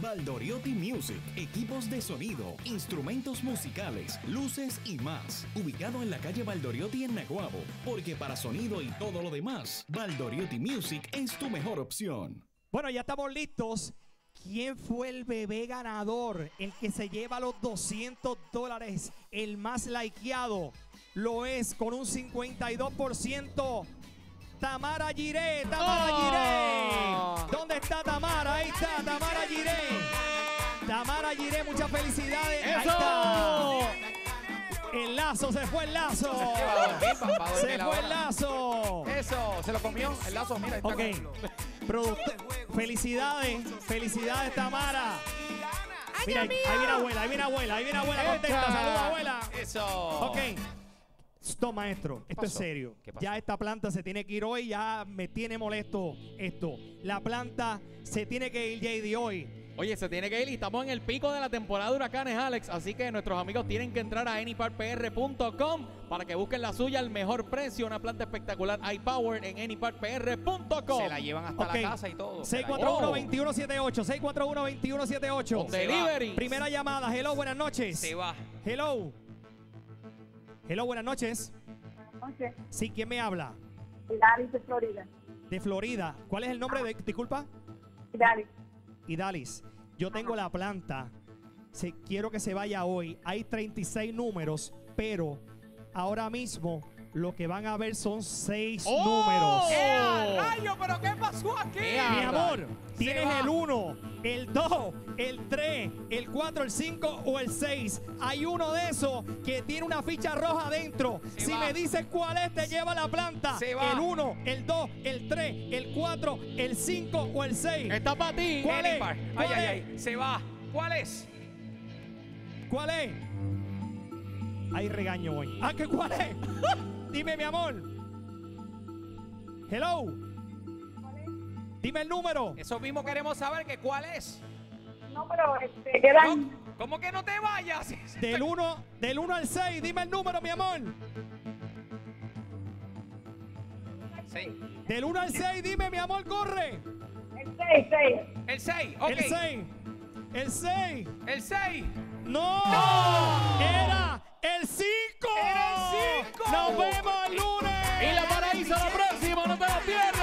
Valdoriotti Music, equipos de sonido, instrumentos musicales, luces y más. Ubicado en la calle Valdoriotti en Naguabo, porque para sonido y todo lo demás, Valdoriotti Music es tu mejor opción. Bueno, ya estamos listos. ¿Quién fue el bebé ganador? El que se lleva los 200 dólares, el más likeado. Lo es con un 52%. Tamara Giré, Tamara Oh. Giré. ¿Dónde está Tamara? Ahí está, Tamara Giré. Tamara Giré, muchas felicidades. Ahí está. El lazo, se fue el lazo. Se fue el lazo. Eso, se lo comió el lazo, mira, ahí está. Ok. Felicidades, felicidades Tamara. Mira, ahí, ahí viene abuela, ahí viene abuela, ahí viene abuela contenta. Echa. Saluda abuela. Eso. Ok. Stop, maestro. Esto es serio. Ya esta planta se tiene que ir hoy. Ya me tiene molesto esto. La planta se tiene que ir JD hoy. Oye, se tiene que ir y estamos en el pico de la temporada de huracanes, Alex. Así que nuestros amigos tienen que entrar a anyparpr.com para que busquen la suya al mejor precio. Una planta espectacular iPower en anyparpr.com. Se la llevan hasta la casa y todo. Se la 641-2178. 641-2178. Con delivery. Primera llamada. Hello, buenas noches. Se va. Hello. Hello, buenas noches. Noche, Sí, ¿quién me habla? Dali de Florida. De Florida. ¿Cuál es el nombre de, disculpa? Dali. Idalis. Yo tengo la planta. Se, quiero que se vaya hoy. Hay 36 números, pero ahora mismo lo que van a ver son 6 ¡Oh! números. ¡Eh, rayo! ¿Pero qué pasó aquí? ¡Eh, Mi amor, tienes el 1, el 2, el 3, el 4, el 5 o el 6. Hay uno de esos que tiene una ficha roja adentro. Se si va. me dices cuál es, te lleva la planta. Se va. El 1, el 2, el 3, el 4, el 5 o el 6. Está para ti. ¿Cuál es? Ay, ¿Cuál ay, es? ay. Se va. ¿Cuál es? ¿Cuál es? Hay regaño hoy. Ah, ¿qué cuál es? Dime, mi amor. Hello. Dime el número. Eso mismo queremos saber que cuál es. No, pero este, quedan No, ¿Cómo que no te vayas? Del 1 del 1 al 6, dime el número, mi amor. Seis. Del 1 al 6, dime, mi amor, corre. el 6, 6. El 6. Ok. El 6. El 6. El 6. No. Era el 5. Era el cinco. Nos vemos el lunes. Y la paraíso la próxima, no te la pierdas.